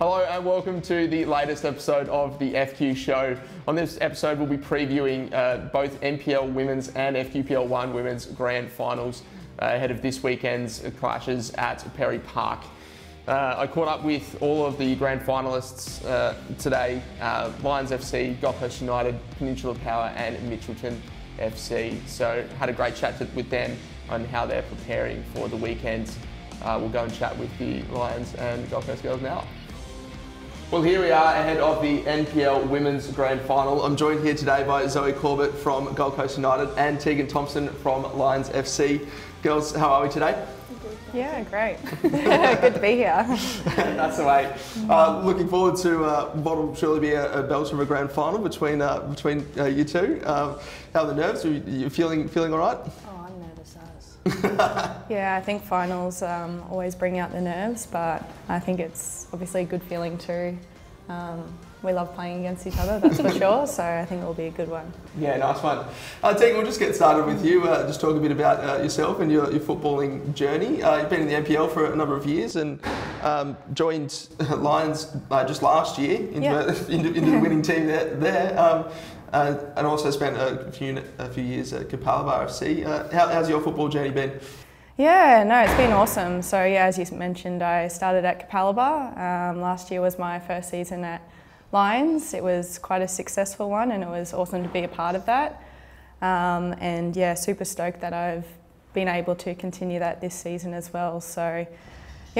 Hello and welcome to the latest episode of the FQ Show. On this episode, we'll be previewing uh, both NPL Women's and FQPL One Women's Grand Finals uh, ahead of this weekend's clashes at Perry Park. Uh, I caught up with all of the grand finalists uh, today uh, Lions FC, Gold Coast United, Peninsula Power, and Mitchelton FC. So, had a great chat to, with them on how they're preparing for the weekend. Uh, we'll go and chat with the Lions and Gold Coast girls now. Well, here we are ahead of the NPL Women's Grand Final. I'm joined here today by Zoe Corbett from Gold Coast United and Tegan Thompson from Lions FC. Girls, how are we today? Yeah, great. Good to be here. That's the way. Uh, looking forward to uh, what will surely be a, a belter of a grand final between uh, between uh, you two. Um, how are the nerves? Are you feeling feeling all right? Oh, I'm nervous as. yeah, I think finals um, always bring out the nerves, but I think it's obviously a good feeling too. Um, we love playing against each other, that's for sure. So I think it will be a good one. Yeah, nice one. Uh, Tegan, we'll just get started with you. Uh, just talk a bit about uh, yourself and your, your footballing journey. Uh, you've been in the NPL for a number of years and um, joined Lions uh, just last year into, into, into the winning team there. there. Um, uh, and also spent a few, a few years at Capalaba FC. Uh, how, how's your football journey been? Yeah, no, it's been awesome. So yeah, as you mentioned, I started at Capalaba. Um, last year was my first season at Lions. It was quite a successful one, and it was awesome to be a part of that. Um, and yeah, super stoked that I've been able to continue that this season as well. So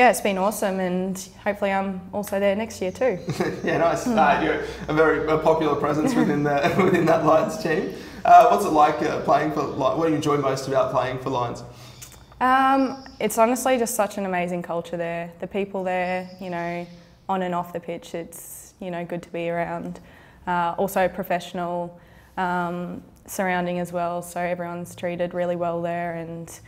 yeah, it's been awesome, and hopefully I'm also there next year too. yeah, nice. Uh, you're a very a popular presence within the within that Lions team. Uh, what's it like uh, playing for? Li- What do you enjoy most about playing for Lions? Um, it's honestly just such an amazing culture there. The people there, you know, on and off the pitch, it's you know good to be around. Uh, also professional um, surrounding as well, so everyone's treated really well there, and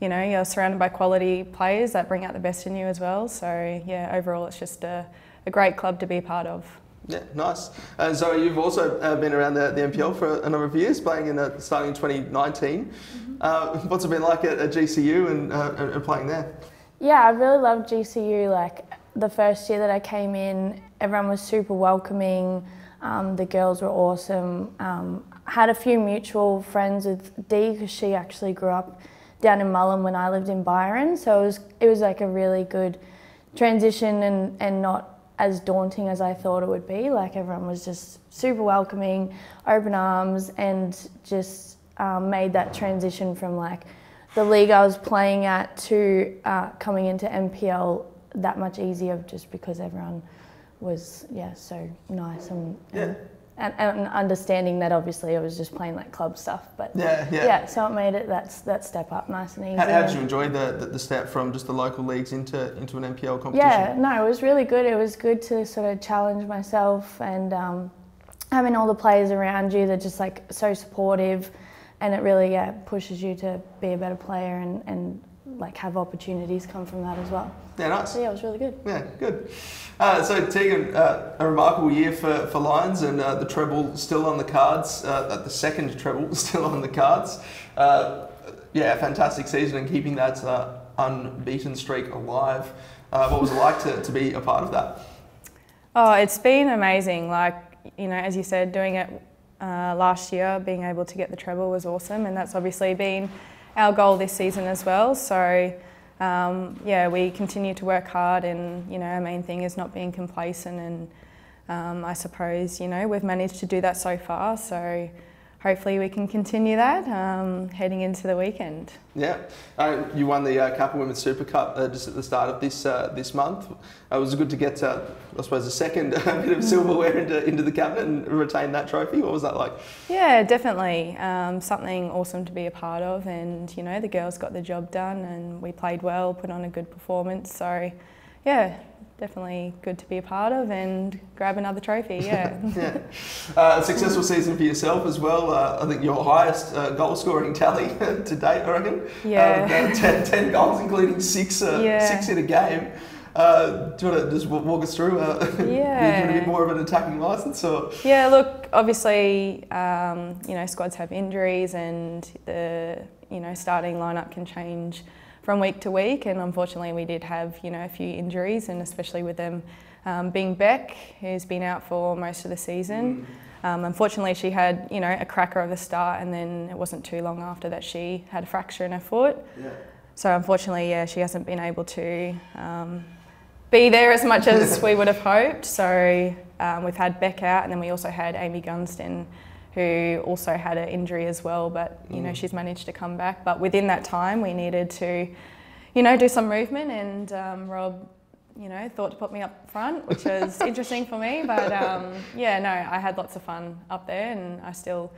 you know you're surrounded by quality players that bring out the best in you as well. So yeah, overall it's just a, a great club to be a part of. Yeah, nice. Uh, Zoe, you've also uh, been around the, the NPL for a number of years, playing in uh, starting in 2019. Uh, what's it been like at, at GCU and, uh, and and playing there? Yeah, I really loved GCU. Like the first year that I came in, everyone was super welcoming. Um, the girls were awesome. Um, had a few mutual friends with Dee because she actually grew up down in Mullum when I lived in Byron. So it was it was like a really good transition and, and not as daunting as I thought it would be. Like everyone was just super welcoming, open arms, and just um, made that transition from like the league I was playing at to uh, coming into NPL that much easier just because everyone was yeah so nice and Yeah. And, and, and understanding that obviously I was just playing like club stuff but Yeah, yeah. yeah so it made it that that step up nice and easy How, how did you enjoy the, the, the step from just the local leagues into, into an NPL competition? Yeah, no, it was really good. It was good to sort of challenge myself and um, having all the players around you that just like so supportive, and it really yeah pushes you to be a better player and, and like have opportunities come from that as well. Yeah, nice. So yeah, it was really good. Yeah, good. Uh, so Tegan, uh, a remarkable year for, for Lions and uh, the treble still on the cards, uh, the second treble still on the cards. Uh, yeah, fantastic season and keeping that uh, unbeaten streak alive. Uh, what was it like to, to be a part of that? Oh, it's been amazing. Like, you know, as you said, doing it uh, last year, being able to get the treble was awesome, and that's obviously been our goal this season as well. So, um, yeah, we continue to work hard, and you know, our main thing is not being complacent. And um, I suppose you know we've managed to do that so far. So, hopefully, we can continue that um, heading into the weekend. Yeah, uh, you won the uh, Kappa Women's Super Cup uh, just at the start of this uh, this month. Uh, it was good to get, uh, I suppose, a second bit of silverware into, into the cabinet and retain that trophy. What was that like? Yeah, definitely. Um, something awesome to be a part of, and you know the girls got the job done, and we played well, put on a good performance. So, yeah, definitely good to be a part of and grab another trophy. Yeah. yeah. Uh, a successful season for yourself as well. Uh, I think your highest uh, goal scoring tally to date, I reckon. Yeah. Uh, 10, 10 goals, including six, uh, Yeah. six in a game. Uh, do you want to just walk us through? Uh, Yeah. you a bit more of an attacking license, or Yeah, look, obviously, um, you know, squads have injuries and the, you know, starting lineup can change from week to week. And unfortunately, we did have you know a few injuries, and especially with them um, being Beck, who's been out for most of the season. Um, unfortunately, she had you know a cracker of a start, and then it wasn't too long after that she had a fracture in her foot. Yeah. So unfortunately, yeah, she hasn't been able to um, be there as much as we would have hoped. So um, we've had Beck out, and then we also had Amy Gunston, who also had an injury as well. But you know, Mm. she's managed to come back. But within that time, we needed to, you know, do some movement, and um, Rob. You know, thought to put me up front, which was interesting for me. But um, yeah, no, I had lots of fun up there, and I still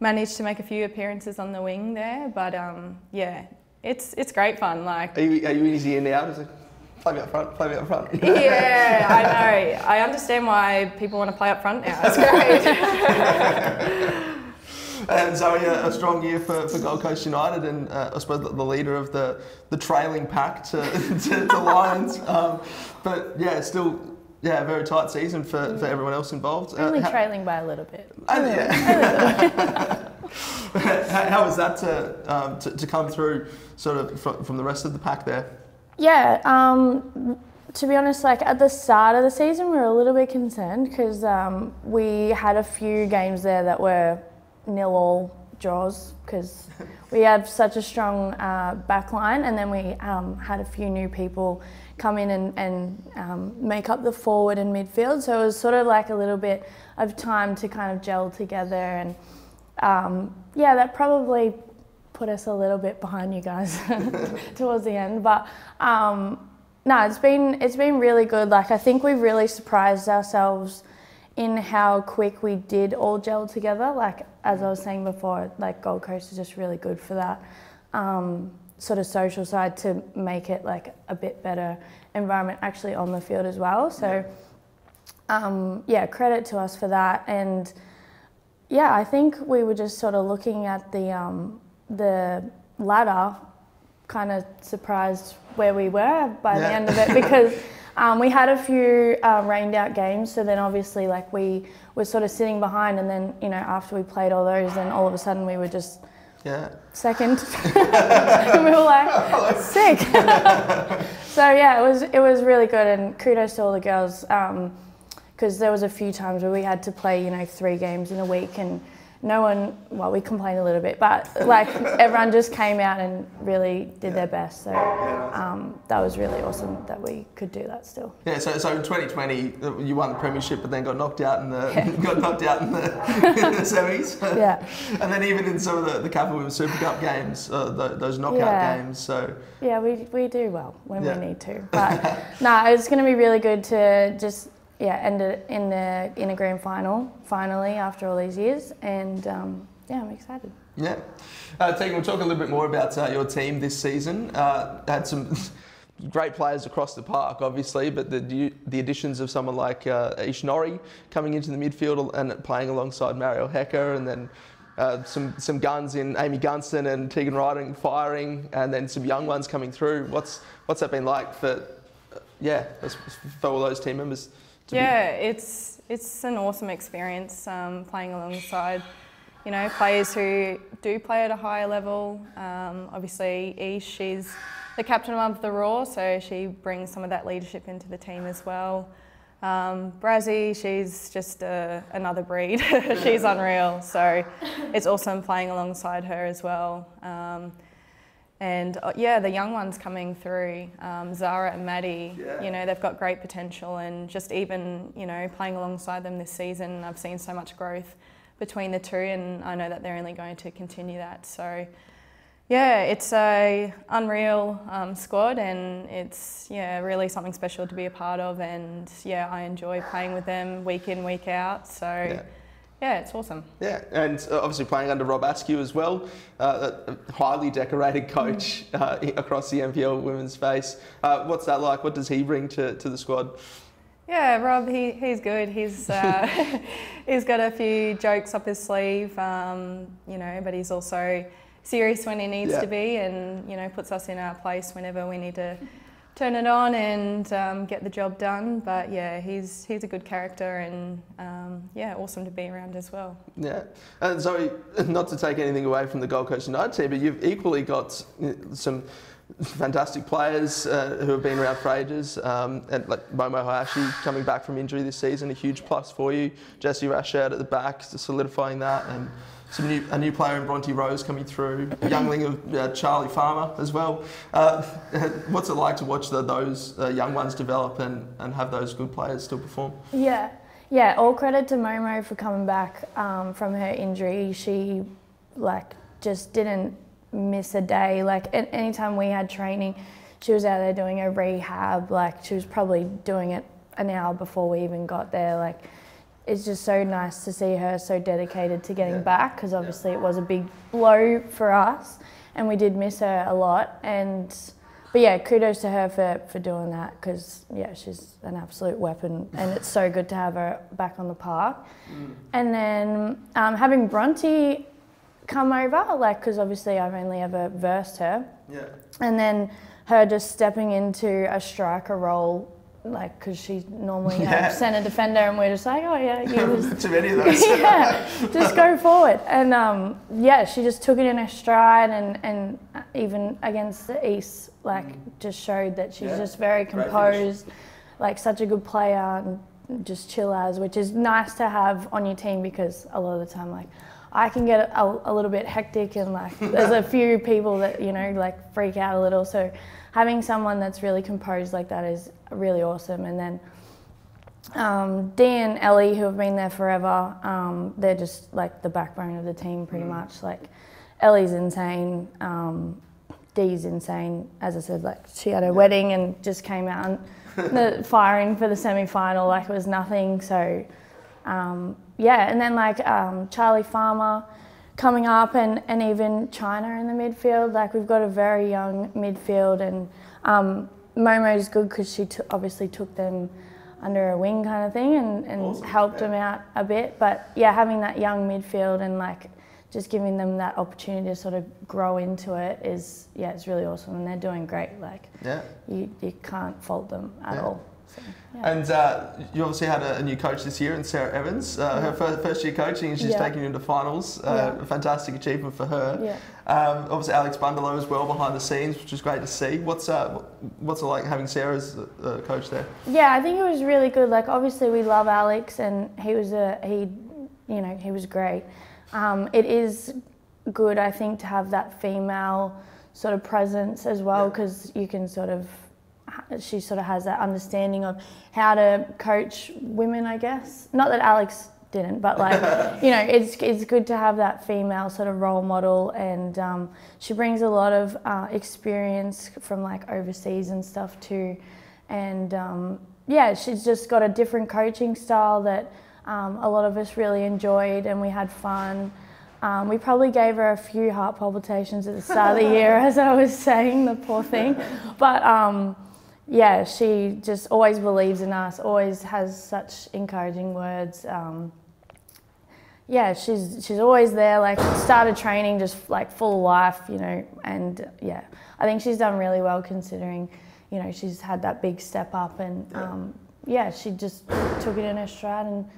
managed to make a few appearances on the wing there. But um, yeah, it's it's great fun. Like Are you, are you easy in now? Just like, play me up front, play me up front. yeah, I know. I understand why people want to play up front now. It's great. And Zoe, a, a strong year for, for Gold Coast United, and uh, I suppose the, the leader of the, the trailing pack to, to, to Lions. Um, but yeah, it's still yeah, a very tight season for, for everyone else involved. Uh, Only how- trailing by a little bit. Uh, yeah. how, how was that to, um, to, to come through sort of from, from the rest of the pack there? Yeah, um, to be honest, like at the start of the season, we were a little bit concerned because um, we had a few games there that were nil all draws because we have such a strong uh, back line, and then we um, had a few new people come in and, and um, make up the forward and midfield. So it was sort of like a little bit of time to kind of gel together, and um, yeah, that probably put us a little bit behind you guys towards the end. But um, no, it's been it's been really good. Like I think we've really surprised ourselves in how quick we did all gel together. Like as I was saying before, like Gold Coast is just really good for that um, sort of social side to make it like a bit better environment actually on the field as well. So um, yeah, credit to us for that. And yeah, I think we were just sort of looking at the um, the ladder, kind of surprised where we were by the end of it because um, we had a few uh, rained out games. So then obviously like we were sort of sitting behind, and then you know after we played all those, then all of a sudden we were just Yeah. second, and we were like sick. so yeah, it was it was really good, and kudos to all the girls because there was a few times where we had to play you know three games in a week, and no one well we complained a little bit, but like everyone just came out and really did their best. So um, that was really awesome that we could do that still. Yeah, so, so in 2020 uh, you won the premiership, but then got knocked out in the got knocked out in the, in the semis. Yeah. and then even in some of the, the Capital Super Cup games, uh, th those knockout Yeah. games. So Yeah, we, we do well when Yeah. we need to. But no, it's going to be really good to just yeah end it in the in a grand final finally after all these years, and um, yeah, I'm excited. yeah, uh, Tegan, we'll talk a little bit more about uh, your team this season. Uh, had some. Great players across the park, obviously, but the the additions of someone like uh, Ish Norrie coming into the midfield and playing alongside Mario Hecker, and then uh, some some guns in Amy Gunston and Tegan Riding firing, and then some young ones coming through. What's what's that been like for uh, yeah for all those team members? To be- yeah, it's it's an awesome experience um, playing alongside, you know, players who do play at a higher level. Um, obviously, Ish, she's the captain of the Roar, so she brings some of that leadership into the team as well. Um, Brazzy, she's just uh, another breed. she's unreal. So it's awesome playing alongside her as well. Um, and uh, yeah, the young ones coming through, um, Zara and Maddie, Yeah. you know, they've got great potential. And just even, you know, playing alongside them this season, I've seen so much growth between the two, and I know that they're only going to continue that. So yeah, it's a unreal um, squad, and it's yeah really something special to be a part of. And yeah, I enjoy playing with them week in week out. So Yeah. Yeah, it's awesome. Yeah, and uh, obviously playing under Rob Askew as well, uh, a highly decorated coach uh, across the NPL women's space. Uh, what's that like? What does he bring to, to the squad? Yeah, Rob, he, he's good. He's uh, he's got a few jokes up his sleeve, um, you know, but he's also serious when he needs Yeah. to be, and you know, puts us in our place whenever we need to turn it on and um, get the job done. But yeah, he's he's a good character, and um, yeah, awesome to be around as well. Yeah, and Zoe, not to take anything away from the Gold Coast United team, but you've equally got uh, some fantastic players uh, who have been around for ages. Um, and like Momo Hayashi coming back from injury this season, a huge plus for you. Jesse Rashad at the back, solidifying that. And some new, a new player in Bronte Rose coming through, a youngling of uh, Charlie Farmer as well. Uh, what's it like to watch the, those uh, young ones develop and, and have those good players still perform? Yeah, yeah. All credit to Momo for coming back um, from her injury. She like just didn't miss a day. Like any time we had training, she was out there doing a rehab. Like she was probably doing it an hour before we even got there. Like it's just so nice to see her so dedicated to getting yeah. back because obviously yeah. it was a big blow for us and we did miss her a lot. And but yeah, kudos to her for, for doing that because yeah, she's an absolute weapon and it's so good to have her back on the park. Mm. And then um, having Bronte come over, like, because obviously I've only ever versed her. Yeah. And then her just stepping into a striker role, like, because she's normally yeah. a centre defender, and we're just like, oh yeah, you too many of those. yeah, just go forward. And um, yeah, she just took it in her stride, and and even against the East, like, mm. just showed that she's yeah. just very composed, like such a good player. And, just chill as, which is nice to have on your team because a lot of the time, like, I can get a, a, little bit hectic and like there's a few people that you know like freak out a little. So having someone that's really composed like that is really awesome. And then um, Dee and Ellie, who have been there forever, um, they're just like the backbone of the team pretty mm. much. Like Ellie's insane. Um, Dee's insane. As I said, like she had her wedding and just came out and the firing for the semi final like it was nothing. So um, yeah, and then like um, Charlie Farmer coming up and, and even China in the midfield. Like we've got a very young midfield and um, Momo's good because she t- obviously took them under her wing kind of thing and, and awesome. helped yeah. them out a bit. But yeah, having that young midfield and like just giving them that opportunity to sort of grow into it is yeah, it's really awesome and they're doing great. Like yeah, you, you can't fault them at yeah. all. Yeah. And uh, you obviously had a, a, new coach this year in Sarah Evans. Uh, her first, first, year coaching, she's yeah. taking you into finals. Uh, yeah. A fantastic achievement for her. Yeah. Um, obviously, Alex Bundalo as well behind the scenes, which is great to see. What's uh, what's it like having Sarah as a coach there? Yeah, I think it was really good. Like, obviously, we love Alex, and he was a he, you know, he was great. Um, it is good, I think, to have that female sort of presence as well, because you can sort of she sort of has that understanding of how to coach women, I guess. Not that Alex didn't, but like, you know, it's, it's good to have that female sort of role model and um, she brings a lot of uh, experience from like overseas and stuff too. And um, yeah, she's just got a different coaching style that um, a lot of us really enjoyed and we had fun. Um, we probably gave her a few heart palpitations at the start of the year, as I was saying, the poor thing. But um, yeah, she just always believes in us, always has such encouraging words. Um, yeah, she's she's always there. Like started training just like full life, you know, and yeah, I think she's done really well considering, you know, she's had that big step up and um, yeah, she just took it in her stride and.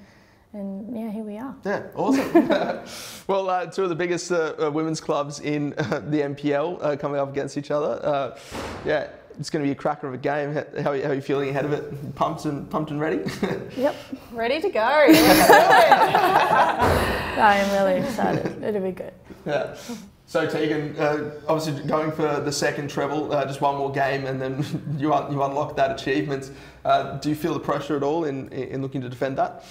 And yeah, here we are. Yeah, awesome. well, uh, two of the biggest uh, uh, women's clubs in uh, the NPL uh, coming up against each other. Uh, yeah, it's going to be a cracker of a game. How, how, are you feeling ahead of it? Pumped and pumped and ready? yep, ready to go. I am really excited. It'll be good. Yeah. So Tegan, uh, obviously going for the second treble, uh, just one more game, and then you un- you unlock that achievement. Uh, do you feel the pressure at all in in looking to defend that?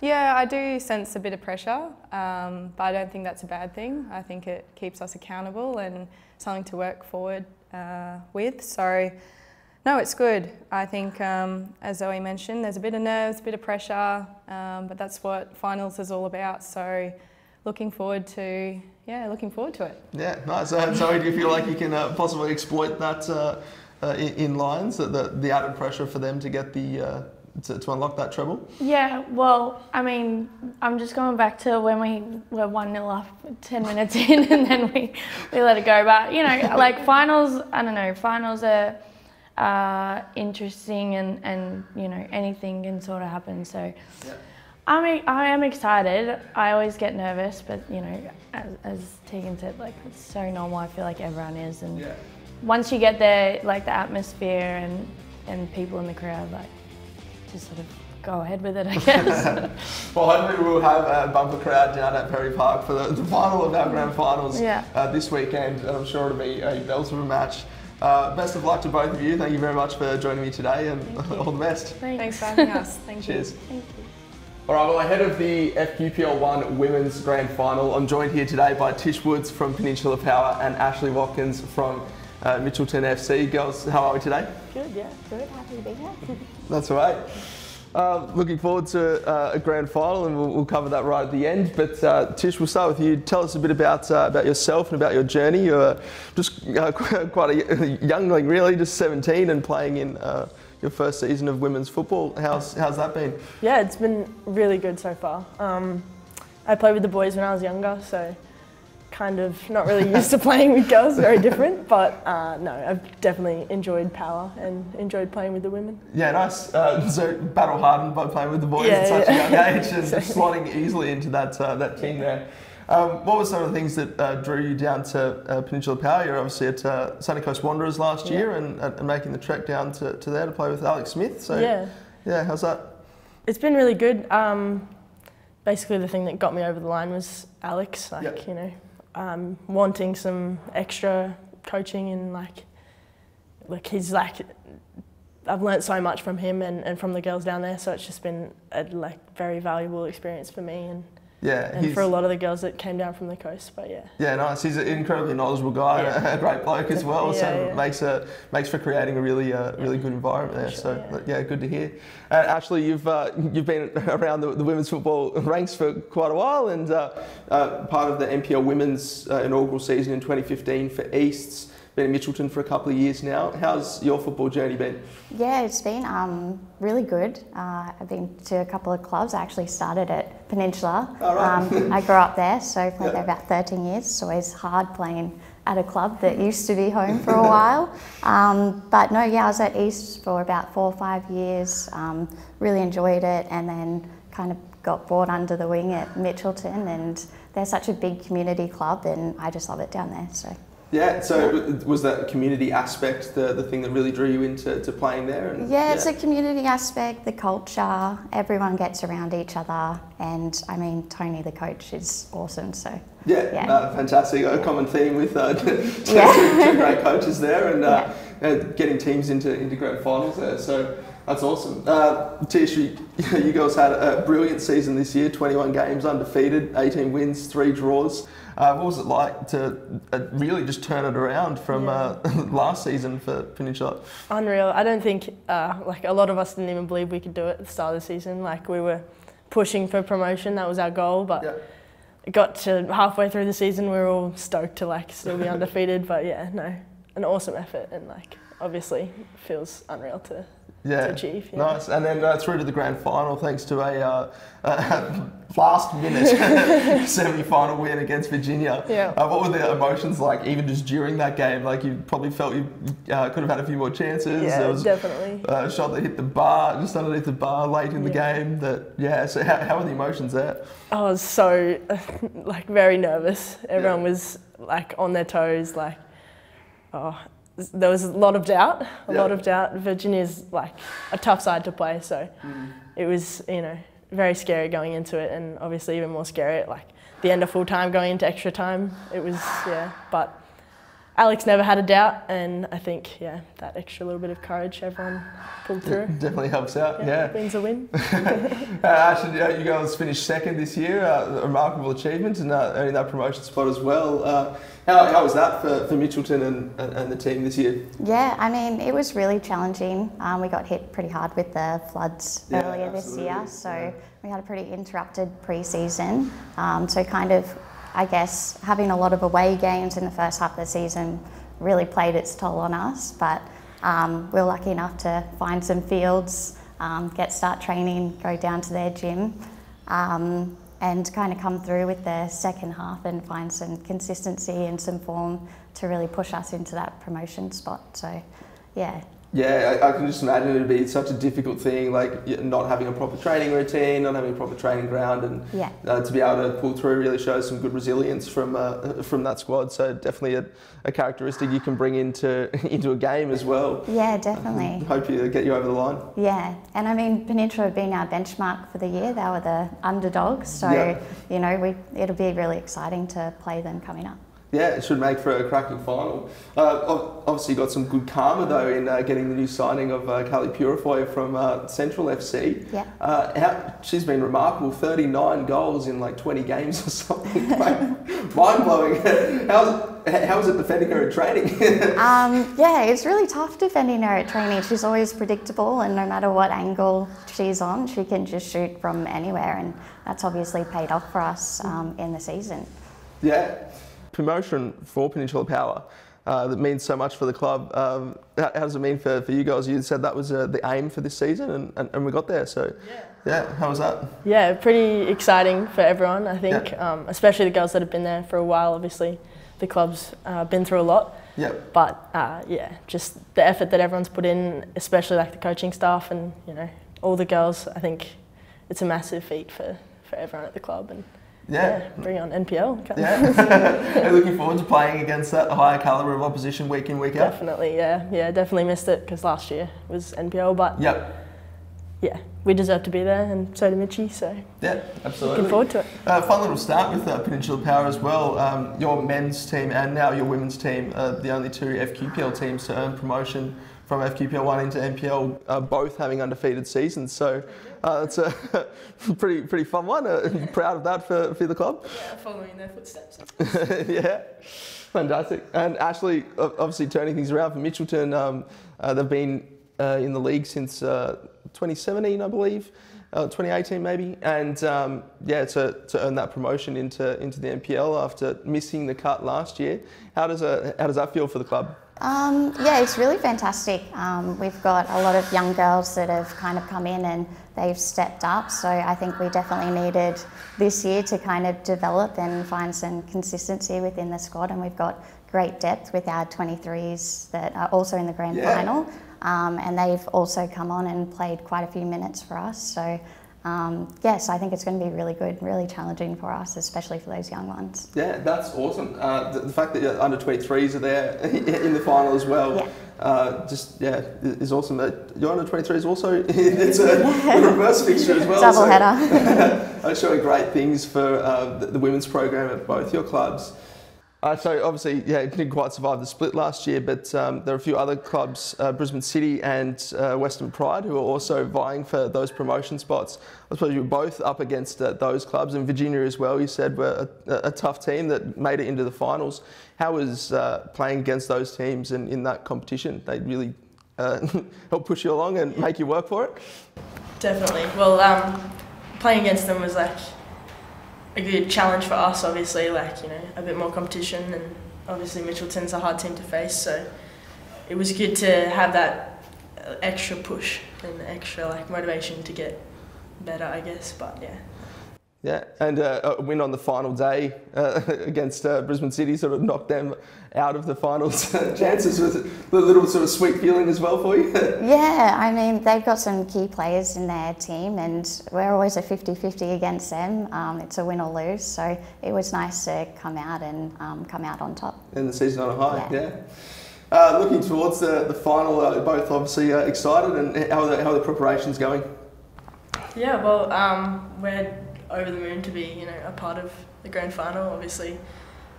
Yeah, I do sense a bit of pressure, um, but I don't think that's a bad thing. I think it keeps us accountable and something to work forward uh, with. So, no, it's good. I think, um, as Zoe mentioned, there's a bit of nerves, a bit of pressure, um, but that's what finals is all about. So, looking forward to, yeah, looking forward to it. Yeah, nice. So, Zoe, do you feel like you can uh, possibly exploit that uh, uh in, in Lions, the, the added pressure for them to get the uh, to, to unlock that treble? Yeah, well, I mean, I'm just going back to when we were 1 0 up 10 minutes in and then we, we let it go. But, you know, like finals, I don't know, finals are uh, interesting and, and, you know, anything can sort of happen. So yeah. I mean, I am excited. I always get nervous, but, you know, as, as Tegan said, like, it's so normal. I feel like everyone is. And, yeah once you get there, like the atmosphere and and people in the crowd, like just sort of go ahead with it, I guess. well, hopefully we'll have a bumper crowd down at Perry Park for the, the final of our grand finals Yeah. uh, this weekend, and I'm sure it'll be a belter of a match. Uh, best of luck to both of you. Thank you very much for joining me today, and all the best. Thanks for having us. Thank you. Cheers. Thank you. All right, well, ahead of the FQPL 1 Women's Grand Final, I'm joined here today by Tish Woods from Peninsula Power and Ashley Watkins from uh, Mitchelton FC. Girls, how are we today? Good, yeah, good. Happy to be here. That's all right. Uh, looking forward to uh, a grand final, and we'll, we'll cover that right at the end. But uh, Tish, we'll start with you. Tell us a bit about uh, about yourself and about your journey. You're just uh, quite a youngling, really, just 17, and playing in uh, your first season of women's football. How's how's that been? Yeah, it's been really good so far. Um, I played with the boys when I was younger, so kind of not really used to playing with girls, very different. But uh, no, I've definitely enjoyed power and enjoyed playing with the women. Yeah, nice. Uh, so battle hardened by playing with the boys Yeah, at such yeah. a young age and slotting easily into that uh, that team there. Um, what were some of the things that uh, drew you down to uh, Peninsula Power? You're obviously at uh, Sunny Coast Wanderers last Yeah. year and, and making the trek down to, to there to play with Alex Smith. So yeah, yeah, how's that? it's been really good. Um, basically, the thing that got me over the line was Alex. Like Yeah. you know, um, wanting some extra coaching and like, like he's like. I've learnt so much from him and, and from the girls down there, so it's just been a like very valuable experience for me and, Yeah, and he's, for a lot of the girls that came down from the coast. But yeah, yeah, nice. He's an incredibly knowledgeable guy, Yeah. a great bloke as well. so Yeah, it yeah. makes a makes for creating a really uh, really good environment there. Sure, so yeah. good to hear. Uh, Ashley, you've uh, you've been around the, the women's football ranks for quite a while, and uh, uh, part of the NPL women's uh, inaugural season in 2015 for Easts. Been at Mitchelton for a couple of years now. How's your football journey been? Yeah, it's been um, really good. Uh, I've been to a couple of clubs. I actually started at Peninsula. Oh, right. um, I grew up there, so played Yeah. there about 13 years. So it's always hard playing at a club that used to be home for a while. Um, but no, yeah, I was at East for about four or five years. Um, really enjoyed it, and then kind of got brought under the wing at Mitchelton. And they're such a big community club, and I just love it down there. So. Yeah. So was that community aspect the, the thing that really drew you into to playing there? And, Yeah, it's a community aspect, the culture, everyone gets around each other, and I mean, Tony, the coach, is awesome. So, Yeah, Yeah. Uh, fantastic. A common theme with uh, two, Yeah. great coaches there and uh, uh, getting teams into, into grand finals there. So that's awesome. Uh, Tish, you, you girls had a brilliant season this year 21 games undefeated, 18 wins, three draws. Uh, what was it like to uh, really just turn it around from uh, last season for Peninsula? unreal. I don't think uh, like a lot of us didn't even believe we could do it at the start of the season. Like we were pushing for promotion, that was our goal. But Yeah. it got to halfway through the season, we were all stoked to like still be undefeated. But yeah, no, an awesome effort and like obviously feels unreal to, Yeah, to achieve. Yeah. Nice, and then uh, through to the grand final thanks to a uh, uh, last minute semi final win against Virginia. Yeah. Uh, what were the emotions like, even just during that game? Like you probably felt you uh, could have had a few more chances. Yeah, there was definitely. a shot that hit the bar, just underneath the bar late in the game. That yeah. So how, how were the emotions there? I was so like very nervous. Everyone was like on their toes. Like, oh, there was a lot of doubt. A Yeah. lot of doubt. Virginia's like a tough side to play, so mm. it was you know very scary going into it, and obviously even more scary at like the end of full time going into extra time. It was yeah, but. Alex never had a doubt, and I think yeah, that extra little bit of courage everyone pulled through. Definitely helps out. Yeah. wins a win. Uh, actually, uh, you guys finished second this year, uh, a remarkable achievement, and uh, earning that promotion spot as well. Uh, how, how was that for, for Mitchelton and, and, and the team this year? yeah, I mean, it was really challenging. Um, we got hit pretty hard with the floods Yeah, earlier this year, so yeah. we had a pretty interrupted pre season. Um, so, kind of, I guess, having a lot of away games in the first half of the season really played its toll on us, but um, we were lucky enough to find some fields, um, get start training, go down to their gym, um, and kind of come through with the second half and find some consistency and some form to really push us into that promotion spot. So, yeah, Yeah, I, I, can just imagine it'd be such a difficult thing, like not having a proper training routine, not having a proper training ground, and yeah. uh, to be able to pull through really shows some good resilience from uh, from that squad. So definitely a, a, characteristic you can bring into into a game as well. Yeah, definitely. Hope you get you over the line. Yeah, and I mean Peninsula being our benchmark for the year, they were the underdogs, so yeah. you know we it'll be really exciting to play them coming up. Yeah, it should make for a cracking final. Uh, obviously, got some good karma though in uh, getting the new signing of uh, Callie Purifoy from uh, Central FC. Yeah. Uh, how, she's been remarkable. Thirty-nine goals in like twenty games or something. Mind blowing. how's how's it defending her at training? um, yeah, it's really tough defending her at training. She's always predictable, and no matter what angle she's on, she can just shoot from anywhere, and that's obviously paid off for us um, in the season. Yeah promotion for Peninsula Power uh, that means so much for the club. Um, how, how, does it mean for, for you guys? You said that was uh, the aim for this season, and, and, and, we got there. So, yeah. yeah, how was that? Yeah, pretty exciting for everyone, I think, yeah. um, especially the girls that have been there for a while. Obviously, the club's uh, been through a lot. Yeah. But uh, yeah, just the effort that everyone's put in, especially like the coaching staff and you know all the girls. I think it's a massive feat for, for everyone at the club and yeah. yeah. Bring on NPL. Yeah. looking forward to playing against that higher calibre of opposition week in, week out? Definitely, yeah. Yeah, definitely missed it because last year was NPL, but yep. yeah, we deserve to be there and so did Mitchie, so yeah, absolutely. Looking forward to it. Uh, fun little start with uh, Peninsula Power as well. Um, your men's team and now your women's team are the only two FQPL teams to earn promotion from FQPL 1 into NPL, uh, both having undefeated seasons. So uh, it's a pretty pretty fun one. Uh, proud of that for, for the club. Yeah, following their footsteps. yeah, fantastic. And Ashley, obviously turning things around for Mitchelton. Um, uh, they've been uh, in the league since uh, 2017, I believe. 2018 maybe, and um, yeah, to, to earn that promotion into into the NPL after missing the cut last year. How does a, how does that feel for the club? Um, yeah, it's really fantastic. Um, we've got a lot of young girls that have kind of come in and they've stepped up. So I think we definitely needed this year to kind of develop and find some consistency within the squad. And we've got great depth with our 23s that are also in the grand yeah. final. Um, and they've also come on and played quite a few minutes for us. So um, yes, I think it's going to be really good, really challenging for us, especially for those young ones. Yeah, that's awesome. Uh, the, the, fact that your under 23s are there in the final as well. Yeah. Uh, just yeah, is awesome. Uh, your under 23s also it's a, a, reverse fixture as well. Double header. so, header. showing great things for uh, the, the women's program at both your clubs. Uh, so obviously, yeah, didn't quite survive the split last year, but um, there are a few other clubs, uh, Brisbane City and uh, Western Pride, who are also vying for those promotion spots. I suppose you were both up against uh, those clubs, and Virginia as well. You said were a, a, tough team that made it into the finals. How was uh, playing against those teams and in that competition? They really uh, help push you along and make you work for it. Definitely. Well, um, playing against them was like a good challenge for us, obviously, like, you know, a bit more competition and obviously Mitchelton's a hard team to face, so it was good to have that extra push and extra like motivation to get better, I guess, but yeah. Yeah, and uh, a win on the final day uh, against uh, Brisbane City sort of knocked them out of the finals chances. Was a little sort of sweet feeling as well for you? yeah, I mean, they've got some key players in their team, and we're always a 50 50 against them. Um, it's a win or lose, so it was nice to come out and um, come out on top. In the season on a high, yeah. yeah. Uh, looking towards the, the final, uh, both obviously uh, excited, and how are, the, how are the preparations going? Yeah, well, um, we're over the moon to be, you know, a part of the grand final. Obviously,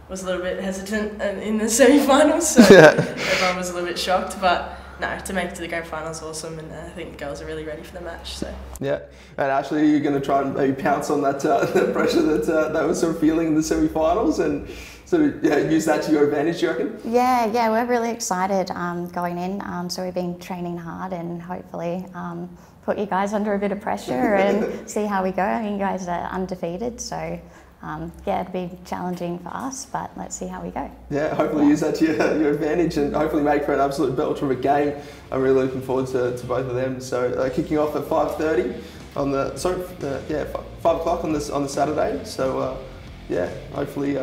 was a little bit hesitant in the semi-finals, so yeah. everyone was a little bit shocked. But no, to make it to the grand final is awesome, and I think the girls are really ready for the match. So yeah, and Ashley, you're going to try and maybe pounce on that, uh, that pressure that uh, they were sort of feeling in the semi-finals, and sort of yeah, use that to your advantage. You reckon? Yeah, yeah, we're really excited um, going in. Um, so we've been training hard, and hopefully. Um, put you guys under a bit of pressure and see how we go. I mean, you guys are undefeated, so um, yeah, it'd be challenging for us, but let's see how we go. Yeah, hopefully yeah. use that to your, your, advantage and hopefully make for an absolute belter of a game. I'm really looking forward to, to both of them. So uh, kicking off at 5:30 on the sorry, uh, yeah, five o'clock on this on the Saturday. So uh, yeah, hopefully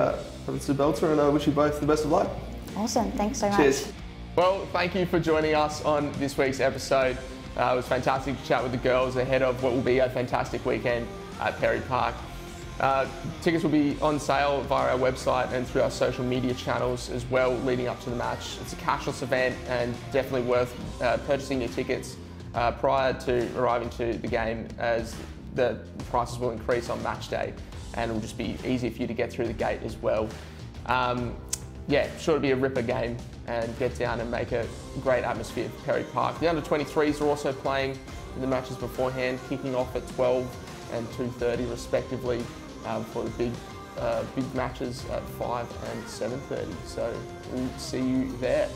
it's a belter, and I wish you both the best of luck. Awesome, thanks so much. Cheers. Well, thank you for joining us on this week's episode. Uh, it was fantastic to chat with the girls ahead of what will be a fantastic weekend at Perry Park. Uh, tickets will be on sale via our website and through our social media channels as well leading up to the match. It's a cashless event and definitely worth uh, purchasing your tickets uh, prior to arriving to the game as the prices will increase on match day and it will just be easier for you to get through the gate as well. Um, yeah, sure to be a ripper game and get down and make a great atmosphere for Perry Park. The under 23s are also playing in the matches beforehand, kicking off at 12 and 2.30 respectively um, for the big uh, big matches at 5 and 7.30. So we'll see you there.